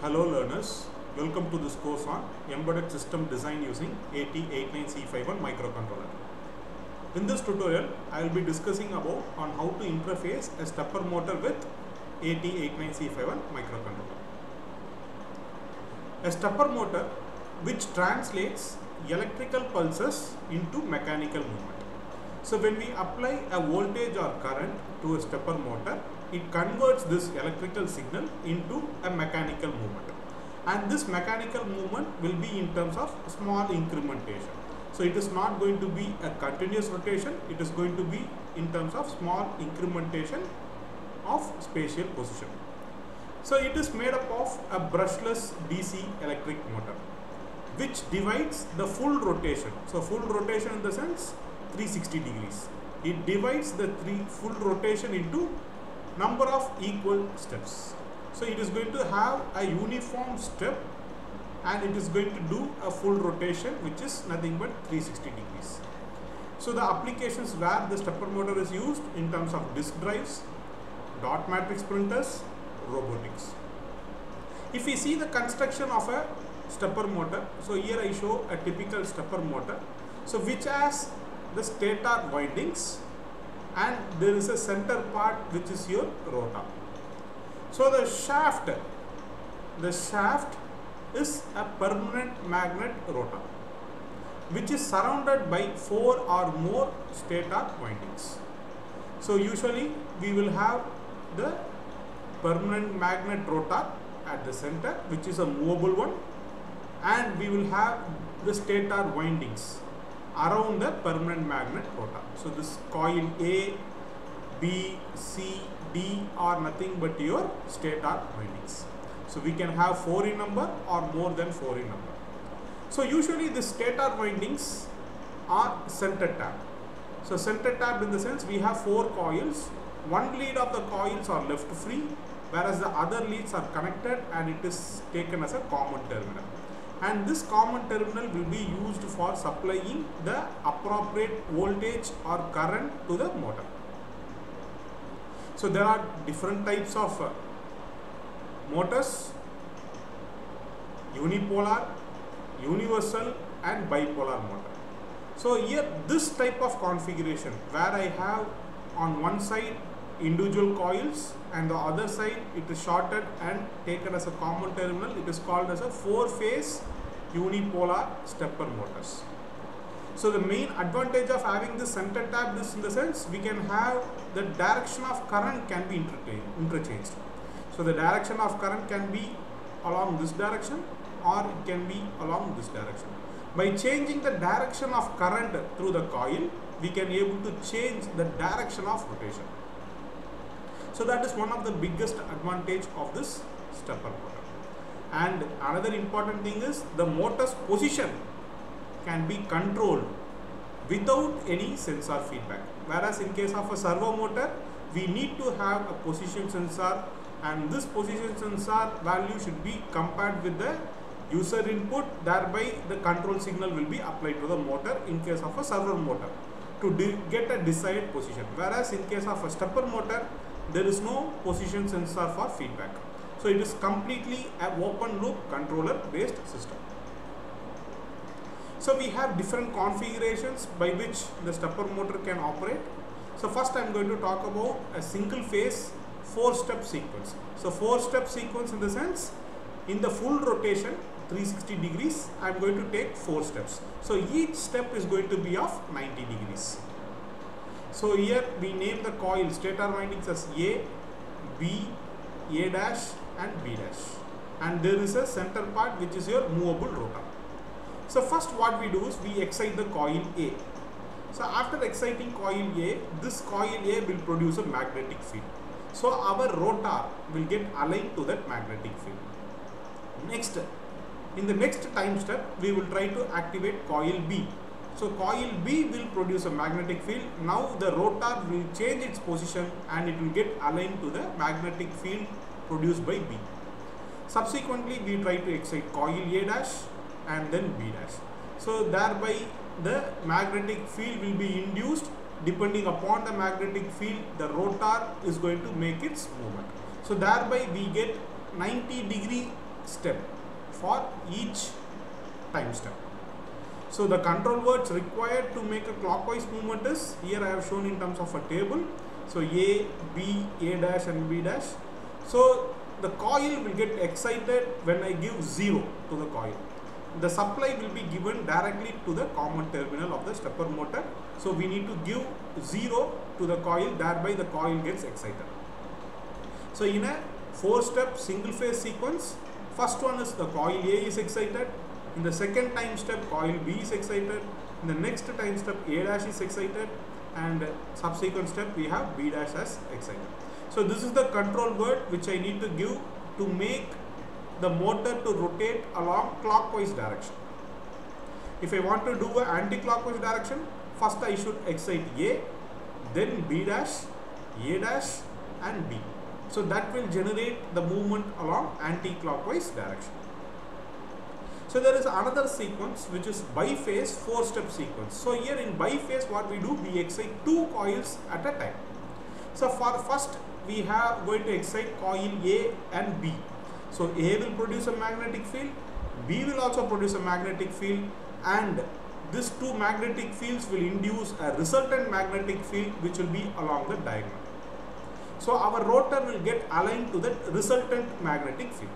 Hello learners, welcome to this course on Embedded System Design using AT89C51 microcontroller. In this tutorial, I will be discussing about on how to interface a stepper motor with AT89C51 microcontroller. A stepper motor which translates electrical pulses into mechanical movement. So when we apply a voltage or current to a stepper motor, it converts this electrical signal into a mechanical movement. And this mechanical movement will be in terms of small incrementation. So it is not going to be a continuous rotation, it is going to be in terms of small incrementation of spatial position. So it is made up of a brushless DC electric motor which divides the full rotation. So full rotation in the sense 360 degrees. It divides the three full rotation into number of equal steps. So it is going to have a uniform step and it is going to do a full rotation which is nothing but 360 degrees. So the applications where the stepper motor is used in terms of disk drives, dot matrix printers, robotics. If we see the construction of a stepper motor, so here I show a typical stepper motor, so which has the stator windings and there is a center part which is your rotor. So the shaft, the shaft is a permanent magnet rotor which is surrounded by four or more stator windings. So usually we will have the permanent magnet rotor at the center which is a movable one and we will have the stator windings around the permanent magnet rotor. So this coil A, B, C, D are nothing but your stator windings. So we can have 4 in number or more than 4 in number. So usually the stator windings are center tapped. So center tapped in the sense we have 4 coils. One lead of the coils are left free whereas the other leads are connected and it is taken as a common terminal and this common terminal will be used for supplying the appropriate voltage or current to the motor. So there are different types of uh, motors, unipolar, universal and bipolar motor. So here this type of configuration where I have on one side individual coils and the other side it is shorted and taken as a common terminal it is called as a four phase unipolar stepper motors. So the main advantage of having this center tap is in the sense we can have the direction of current can be interchanged. So the direction of current can be along this direction or it can be along this direction. By changing the direction of current through the coil, we can able to change the direction of rotation. So that is one of the biggest advantage of this stepper motor. And another important thing is the motor's position can be controlled without any sensor feedback. Whereas in case of a servo motor, we need to have a position sensor and this position sensor value should be compared with the user input thereby the control signal will be applied to the motor in case of a servo motor to get a desired position whereas in case of a stepper motor there is no position sensor for feedback so it is completely an open loop controller based system so we have different configurations by which the stepper motor can operate so first i am going to talk about a single phase four step sequence so four step sequence in the sense in the full rotation 360 degrees I am going to take 4 steps. So each step is going to be of 90 degrees. So here we name the coil stator windings as A, B, A dash and B dash and there is a center part which is your movable rotor. So first what we do is we excite the coil A. So after exciting coil A, this coil A will produce a magnetic field. So our rotor will get aligned to that magnetic field. Next in the next time step we will try to activate coil B. So coil B will produce a magnetic field. Now the rotor will change its position and it will get aligned to the magnetic field produced by B. Subsequently we try to excite coil A dash and then B dash. So thereby the magnetic field will be induced depending upon the magnetic field the rotor is going to make its movement. So thereby we get 90 degree step for each time step. So the control words required to make a clockwise movement is here I have shown in terms of a table. So A, B, A dash and B dash. So the coil will get excited when I give 0 to the coil. The supply will be given directly to the common terminal of the stepper motor. So we need to give 0 to the coil thereby the coil gets excited. So in a 4 step single phase sequence first one is the coil A is excited in the second time step coil B is excited in the next time step A dash is excited and subsequent step we have B dash as excited. So this is the control word which I need to give to make the motor to rotate along clockwise direction. If I want to do an anti-clockwise direction, first I should excite A, then B dash, A dash and B. So that will generate the movement along anti-clockwise direction. So there is another sequence which is biphase four step sequence. So here in biphase what we do we excite two coils at a time. So for first we have going to excite coil A and B. So A will produce a magnetic field, B will also produce a magnetic field and these two magnetic fields will induce a resultant magnetic field which will be along the diagonal. So our rotor will get aligned to the resultant magnetic field.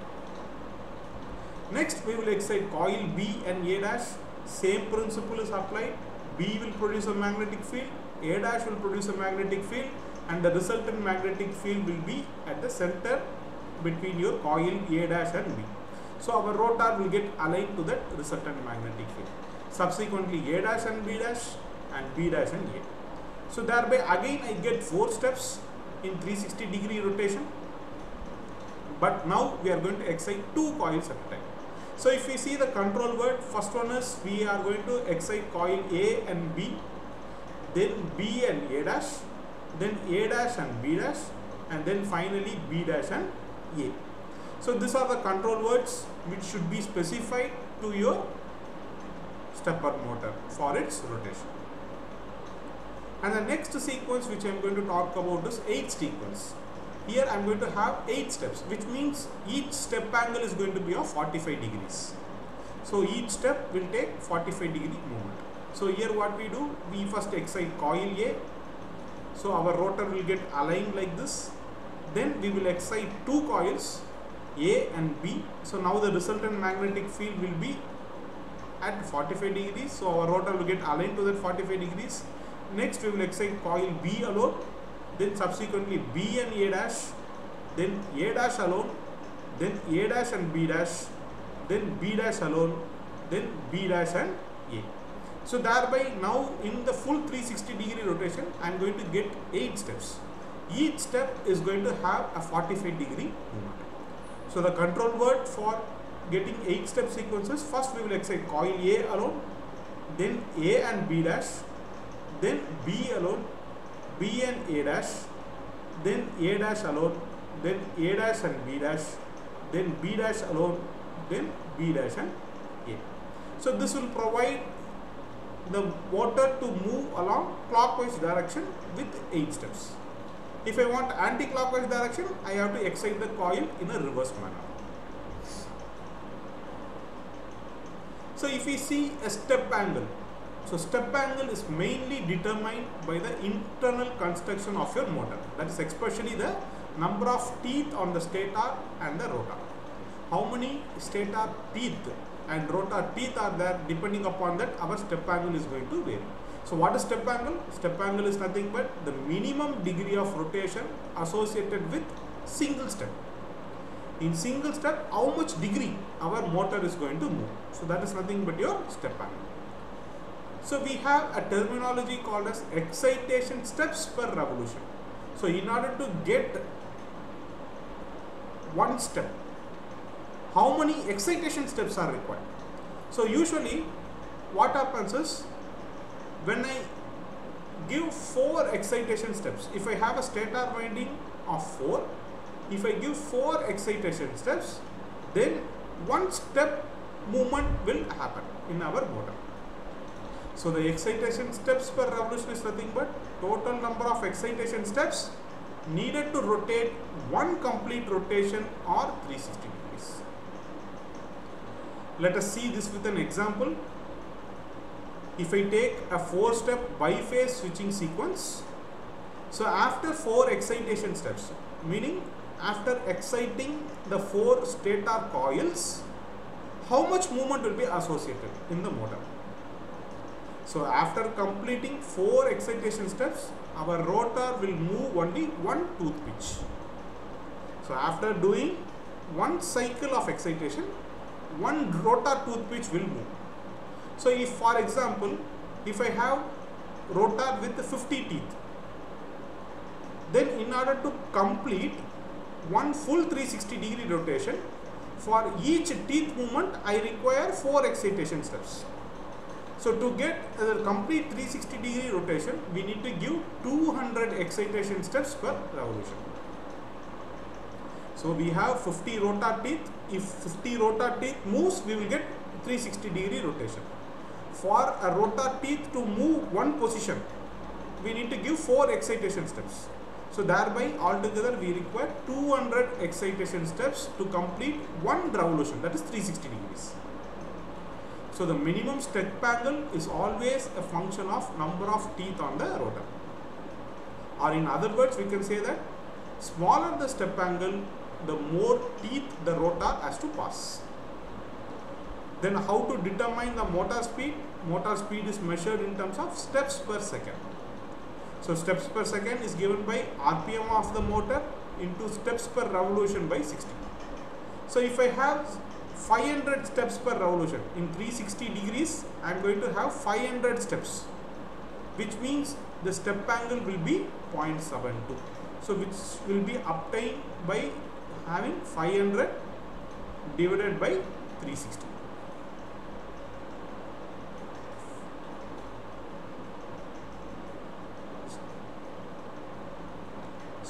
Next we will excite coil B and A dash. Same principle is applied. B will produce a magnetic field, A dash will produce a magnetic field and the resultant magnetic field will be at the center between your coil A dash and B. So our rotor will get aligned to that resultant magnetic field. Subsequently A dash and B dash and B dash and A. So thereby again I get four steps in 360 degree rotation. But now we are going to excite two coils at a time. So if we see the control word, first one is we are going to excite coil A and B, then B and A dash, then A dash and B dash, and then finally B dash and A. So these are the control words which should be specified to your stepper motor for its rotation. And the next sequence which I am going to talk about is 8 sequence. Here I am going to have 8 steps which means each step angle is going to be of 45 degrees. So each step will take 45 degree movement. So here what we do, we first excite coil A. So our rotor will get aligned like this. Then we will excite two coils A and B. So now the resultant magnetic field will be at 45 degrees. So our rotor will get aligned to that 45 degrees. Next we will excite coil B alone then subsequently B and A dash, then A dash alone, then A dash and B dash, then B dash alone, then B dash and A. So thereby now in the full 360 degree rotation I am going to get 8 steps. Each step is going to have a 45 degree movement. So the control word for getting 8 step sequences first we will excite coil A alone, then A and B dash, then B alone, B and A dash, then A dash alone, then A dash and B dash, then B dash alone, then B dash and A. So this will provide the motor to move along clockwise direction with 8 steps. If I want anti-clockwise direction, I have to excite the coil in a reverse manner. So if we see a step angle, so step angle is mainly determined by the internal construction of your motor. That is especially the number of teeth on the stator and the rotor. How many stator teeth and rotor teeth are there depending upon that our step angle is going to vary. So what is step angle? Step angle is nothing but the minimum degree of rotation associated with single step. In single step, how much degree our motor is going to move. So that is nothing but your step angle. So we have a terminology called as excitation steps per revolution. So in order to get one step, how many excitation steps are required? So usually what happens is when I give four excitation steps, if I have a stator winding of four, if I give four excitation steps, then one step movement will happen in our motor. So the excitation steps per revolution is nothing but total number of excitation steps needed to rotate one complete rotation or 360 degrees. let us see this with an example. If I take a four step biphase switching sequence, so after four excitation steps, meaning after exciting the four stator coils, how much movement will be associated in the motor? So after completing four excitation steps, our rotor will move only one tooth pitch. So after doing one cycle of excitation, one rotor tooth pitch will move. So if for example, if I have rotor with 50 teeth, then in order to complete one full 360 degree rotation, for each teeth movement I require 4 excitation steps. So to get a complete 360 degree rotation, we need to give 200 excitation steps per revolution. So we have 50 rotor teeth. If 50 rotor teeth moves, we will get 360 degree rotation. For a rotor teeth to move one position, we need to give 4 excitation steps. So thereby altogether we require 200 excitation steps to complete one revolution that is 360 degrees. So the minimum step angle is always a function of number of teeth on the rotor. Or in other words we can say that smaller the step angle the more teeth the rotor has to pass. Then how to determine the motor speed? Motor speed is measured in terms of steps per second. So steps per second is given by RPM of the motor into steps per revolution by 60. So if I have 500 steps per revolution in 360 degrees, I am going to have 500 steps, which means the step angle will be 0.72. So which will be obtained by having 500 divided by 360.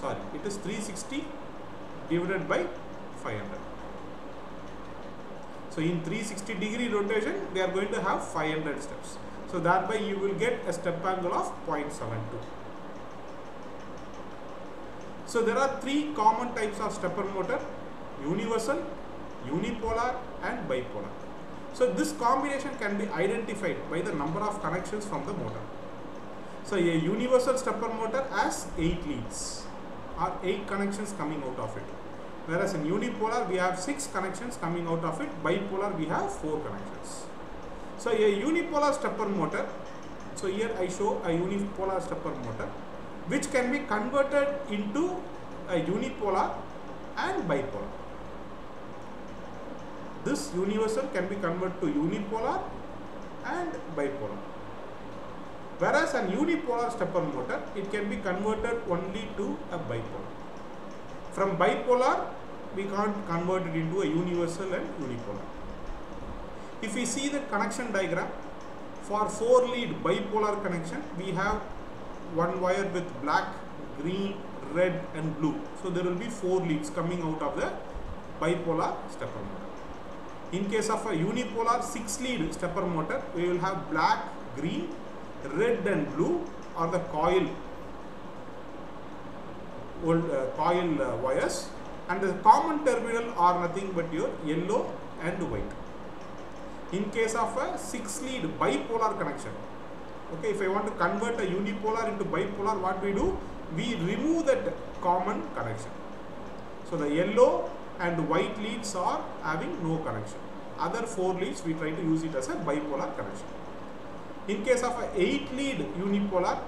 sorry it is 360 divided by 500 so in 360 degree rotation they are going to have 500 steps. So thereby you will get a step angle of 0.72 so there are three common types of stepper motor universal unipolar and bipolar. So this combination can be identified by the number of connections from the motor. So a universal stepper motor has 8 leads or 8 connections coming out of it. Whereas in unipolar we have 6 connections coming out of it, bipolar we have 4 connections. So a unipolar stepper motor, so here I show a unipolar stepper motor which can be converted into a unipolar and bipolar. This universal can be converted to unipolar and bipolar. Whereas an unipolar stepper motor, it can be converted only to a bipolar. From bipolar, we can't convert it into a universal and unipolar. If we see the connection diagram, for 4 lead bipolar connection, we have one wire with black, green, red and blue. So there will be 4 leads coming out of the bipolar stepper motor. In case of a unipolar 6 lead stepper motor, we will have black, green, red and blue are the coil coil uh, wires. And the common terminal are nothing but your yellow and white. In case of a 6 lead bipolar connection. Okay if i want to convert a unipolar into bipolar what we do? We remove that common connection. So the yellow and white leads are having no connection. Other four leads we try to use it as a bipolar connection. In case of a 8 lead unipolar,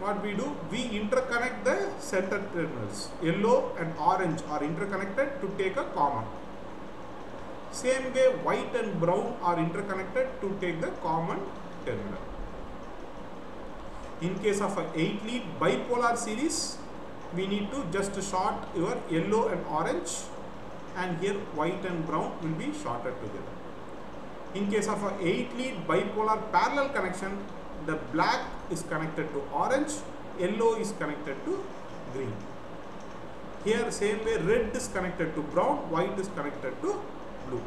what we do, we interconnect the center terminals. Yellow and orange are interconnected to take a common. Same way white and brown are interconnected to take the common terminal. In case of a 8 lead bipolar series, we need to just short your yellow and orange and here white and brown will be shorted together. In case of a 8 lead bipolar parallel connection, the black is connected to orange, yellow is connected to green. Here same way red is connected to brown, white is connected to blue.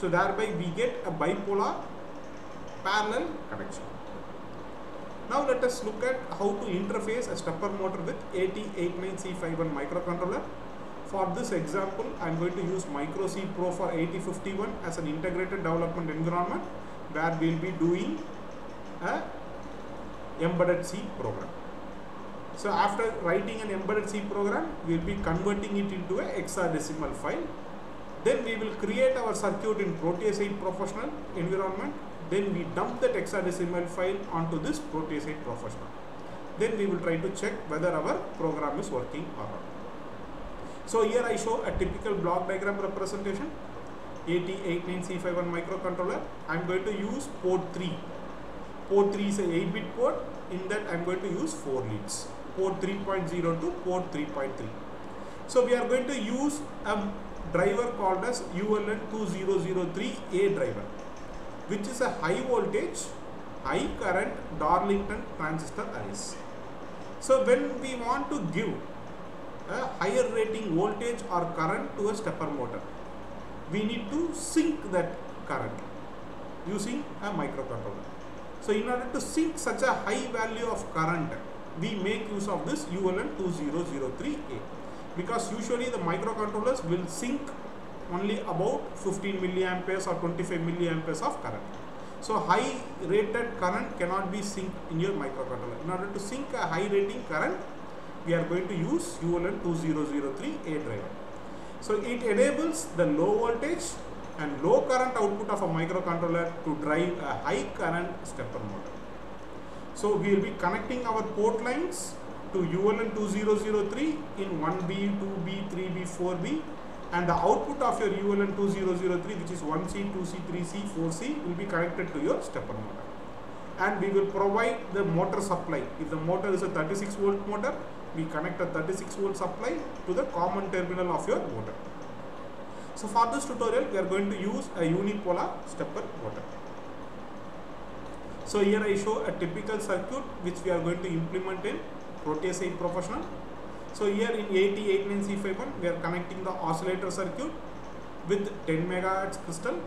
So thereby we get a bipolar parallel connection. Now let us look at how to interface a stepper motor with AT89C51 microcontroller. For this example, I am going to use Micro C Pro for 8051 as an integrated development environment where we will be doing a embedded C program. So after writing an embedded C program, we will be converting it into a hexadecimal file. Then we will create our circuit in Proteus 8 Professional environment. Then we dump that hexadecimal file onto this Proteus 8 Professional. Then we will try to check whether our program is working or not. So here I show a typical block diagram representation. AT89C51 microcontroller. I am going to use port 3. Port 3 is a 8-bit port. In that I am going to use 4 leads. Port 3.0 to port 3.3. So we are going to use a driver called as ULN2003A driver which is a high voltage, high current Darlington transistor arrays. So when we want to give a higher rating voltage or current to a stepper motor, we need to sink that current using a microcontroller. So in order to sink such a high value of current, we make use of this ULN2003A because usually the microcontrollers will sink only about 15 milliamperes or 25 milliamperes of current. So high rated current cannot be synced in your microcontroller. In order to sink a high rating current, we are going to use ULN2003A driver. So it enables the low voltage and low current output of a microcontroller to drive a high current stepper motor. So we will be connecting our port lines to ULN2003 in 1B, 2B, 3B, 4B and the output of your ULN2003 which is 1C, 2C, 3C, 4C will be connected to your stepper motor. And we will provide the motor supply. If the motor is a 36 volt motor, we connect a 36 volt supply to the common terminal of your motor. So for this tutorial, we are going to use a unipolar stepper motor. So here I show a typical circuit which we are going to implement in Proteus 8 Professional. So here in AT89C51 we are connecting the oscillator circuit with 10 megahertz crystal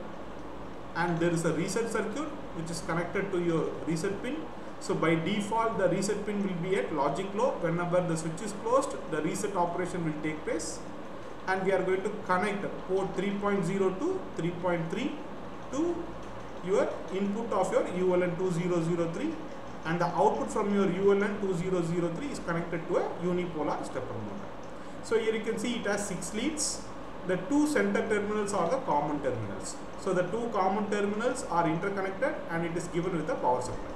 and there is a reset circuit which is connected to your reset pin. So by default the reset pin will be at logic low whenever the switch is closed the reset operation will take place and we are going to connect port 3.0 to 3.3 to your input of your ULN2003 and the output from your ULN2003 is connected to a unipolar stepper motor. So here you can see it has 6 leads. The two center terminals are the common terminals. So the two common terminals are interconnected and it is given with a power supply.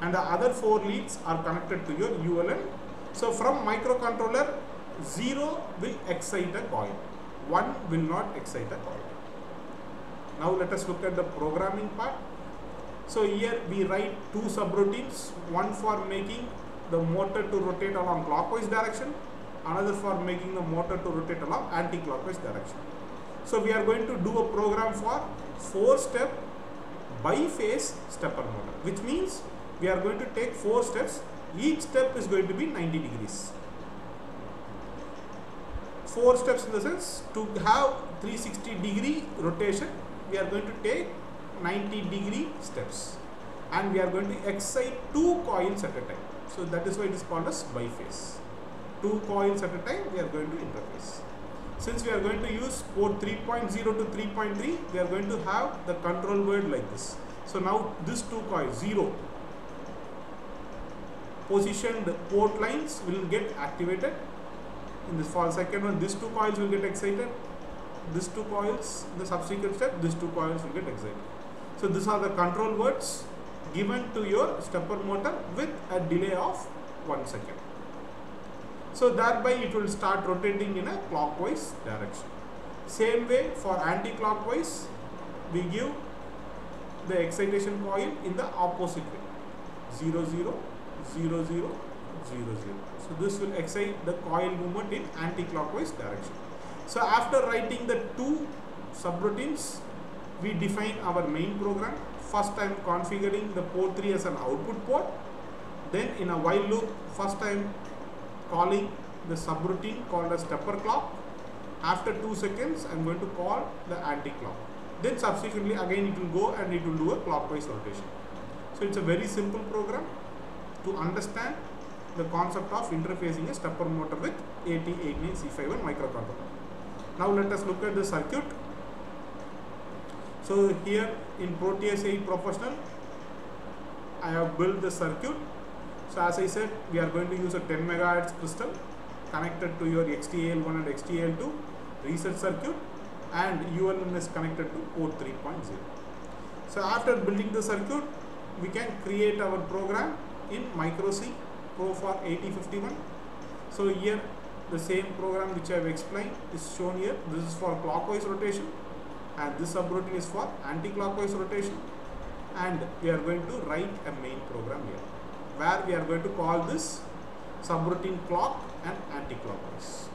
And the other 4 leads are connected to your ULN. So from microcontroller 0 will excite a coil, 1 will not excite a coil. Now let us look at the programming part. So here we write two subroutines, one for making the motor to rotate along clockwise direction, another for making the motor to rotate along anti-clockwise direction. So we are going to do a program for four step biphase stepper motor, which means we are going to take four steps. Each step is going to be 90 degrees. Four steps in the sense to have 360 degree rotation, we are going to take 90 degree steps and we are going to excite two coils at a time. So that is why it is called as biphase. Two coils at a time we are going to interface. Since we are going to use port 3.0 to 3.3, we are going to have the control word like this. So now this two coils 0 positioned port lines will get activated. In this for second one, these two coils will get excited. These two coils, the subsequent step, these two coils will get excited. So these are the control words given to your stepper motor with a delay of 1 second. So thereby it will start rotating in a clockwise direction. Same way for anti-clockwise, we give the excitation coil in the opposite way. 0, 0, 0, 0, 0, 0. So this will excite the coil movement in anti-clockwise direction. So after writing the two subroutines, we define our main program. First I am configuring the port 3 as an output port. Then in a while loop, first I am calling the subroutine called as stepper clock. After 2 seconds, I am going to call the anti-clock. Then subsequently again it will go and it will do a clockwise rotation. So it's a very simple program. To understand, the concept of interfacing a stepper motor with AT89C51 microcontroller. Now let us look at the circuit. So here in Proteus 8 Professional, I have built the circuit. So as I said, we are going to use a 10 megahertz crystal connected to your XTAL1 and XTAL2 reset circuit and ULN is connected to port 3.0. So after building the circuit, we can create our program in micro C Pro for AT51. So here the same program which I have explained is shown here. This is for clockwise rotation and this subroutine is for anti-clockwise rotation and we are going to write a main program here where we are going to call this subroutine clock and anti-clockwise.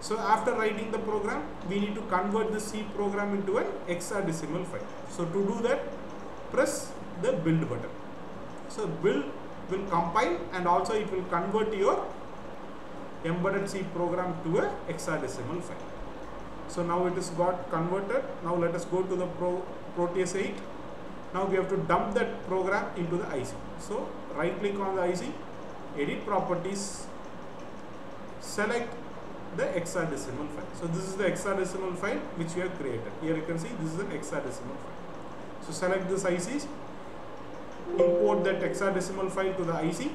So after writing the program, we need to convert the C program into an hexadecimal file. So to do that, press the build button. So build will compile and also it will convert your embedded C program to a hexadecimal file. So now it is got converted. Now let us go to the Pro, Proteus 8. Now we have to dump that program into the IC. So right click on the IC, edit properties, select the hexadecimal file. So this is the hexadecimal file which we have created. Here you can see this is an hexadecimal file. So select this IC, import that hexadecimal file to the IC,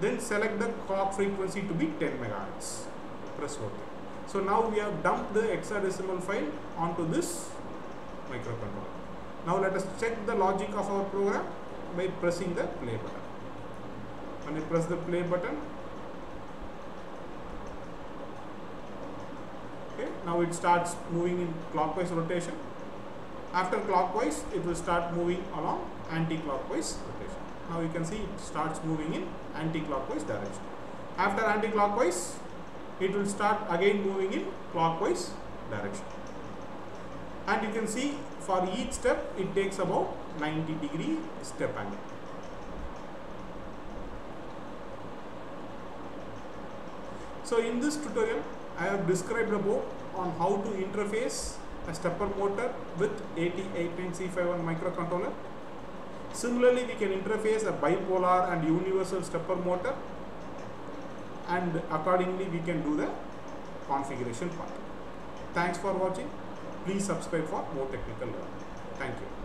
then select the clock frequency to be 10 megahertz. Press OK. So now we have dumped the hexadecimal file onto this microcontroller. Now let us check the logic of our program by pressing the play button. When you press the play button, okay, now it starts moving in clockwise rotation. After clockwise, it will start moving along anti-clockwise rotation. Now you can see it starts moving in anti-clockwise direction. After anti-clockwise, it will start again moving in clockwise direction. And you can see for each step, it takes about 90 degree step angle. So in this tutorial, I have described about on how to interface a stepper motor with AT89C51 microcontroller. Similarly, we can interface a bipolar and universal stepper motor and accordingly we can do the configuration part. Thanks for watching. Please subscribe for more technical learning. Thank you.